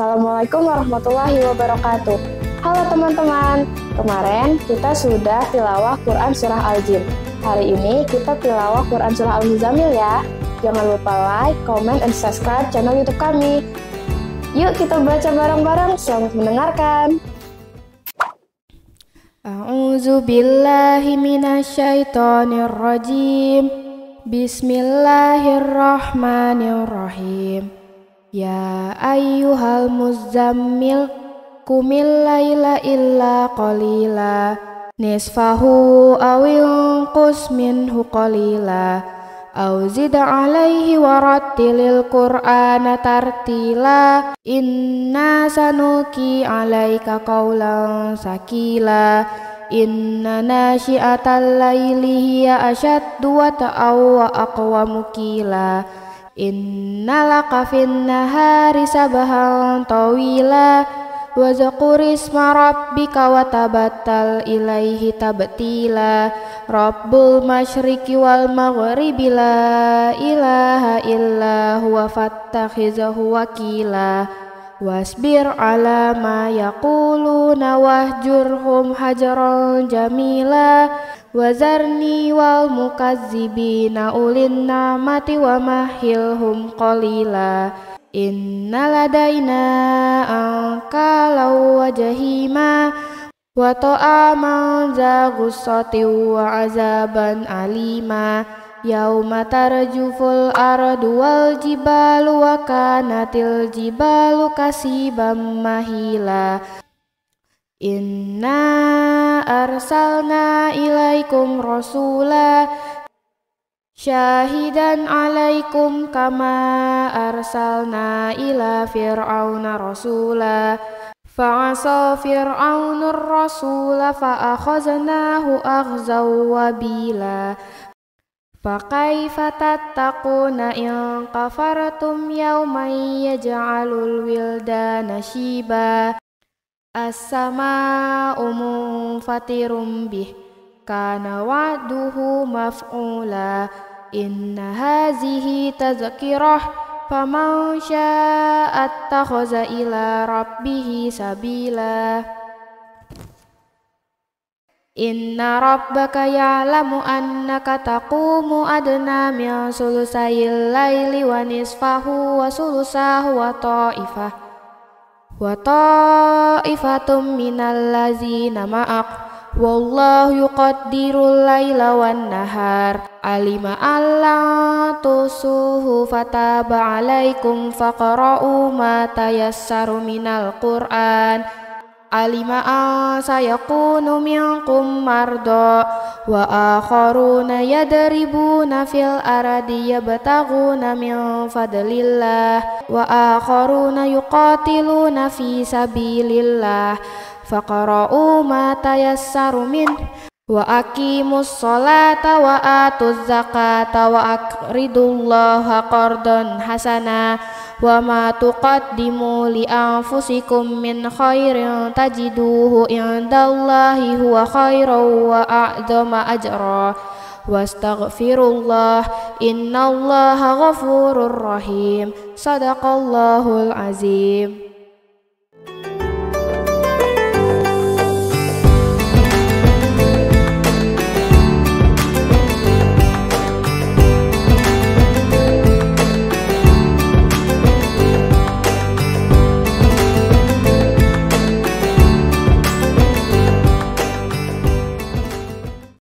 Assalamualaikum warahmatullahi wabarakatuh. Halo teman-teman, kemarin kita sudah tilawah Quran Surah Al-Jin. Hari ini kita tilawah Quran Surah Al-Muzamil ya. Jangan lupa like, comment, and subscribe channel YouTube kami. Yuk kita baca bareng-bareng, selamat mendengarkan. A'udzu billahi minasyaitonir rajim. Bismillahirrahmanirrahim. Ya ayyuhal muzammil Kumil layla illa qalila. Nisfahu awil qus minhu qalila. Au zid alaihi warattilil qur'ana tartila. Inna sanuki alaika qawlan sakila. Inna nasyiatal layli hiya asyaddu wa ta'aw wa aqwamu Innalaka fin nahari sabahan tawila wa zakurisma rabbika wa tabattal ilaihi tabtila. Rabbul masyriqi wal maghribi la ilaha illa huwa fattakhizahu wakila. Wasbir ala ma yaquluna wahjurhum hajaran jamila Wazarni wal mukazzibina ulin namati wa mahilhum qalila. Inna ladaina angkalau wa jahima. Wa ta'aman za wa azaban alima. Yauma tarjuful ardu wal jibalu wa kanatil jibalu kasibam mahila. Inna arsalna ilaikum rasula Syahidan alaikum kama arsalna ila fir'auna rasula Fa'asa fir'aunur rasula fa'akhaznahu akhzaw wabila Fakaifa tattaquna in kafartum yawman yaj'alul wildana shiba As-sama'u munfatirum bih. Kana wa'duhu maf'ula. Inna hazihi tazkirah. Faman syaa'a attakhadha ila rabbih sabila. Inna rabbaka ya'lamu annaka taqumu adna min sulusayil laili wa nisfahu wa sulusahu wa ta'ifah wa ta'ifatum minal ladzina ma'ak wallahu yuqaddirul laila wan nahar alima alla tusuhu fataba alaikum faqra'u ma tayassaru minal qur'an alima an sayakunu minkum marda wa akharuna yadribuna fil aradi yabtaguna min fadlillah wa akharuna yuqatiluna fi sabilillah faqra'u ma tayassaru min wa aqimus salata wa atuz zakata wa akridullaha qardan hasana wa ma tuqaddimu li anfusikum min khairin tajiduhu indallahi huwa khairan wa a'zama ajra. Wastaghfirullah innallaha ghafurur rahim. Sadaqallahul azim